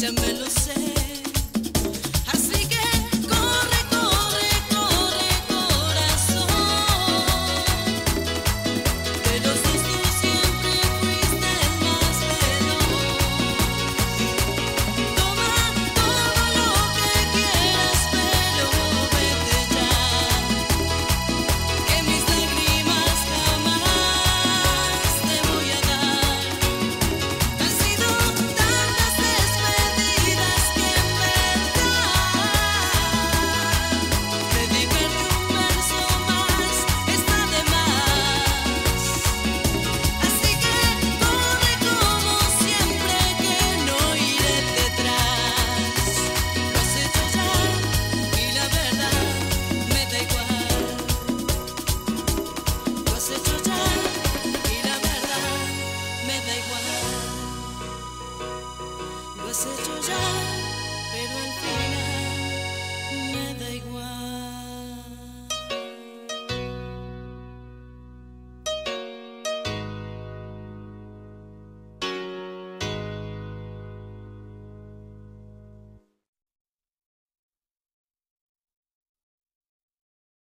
ጀመሉስ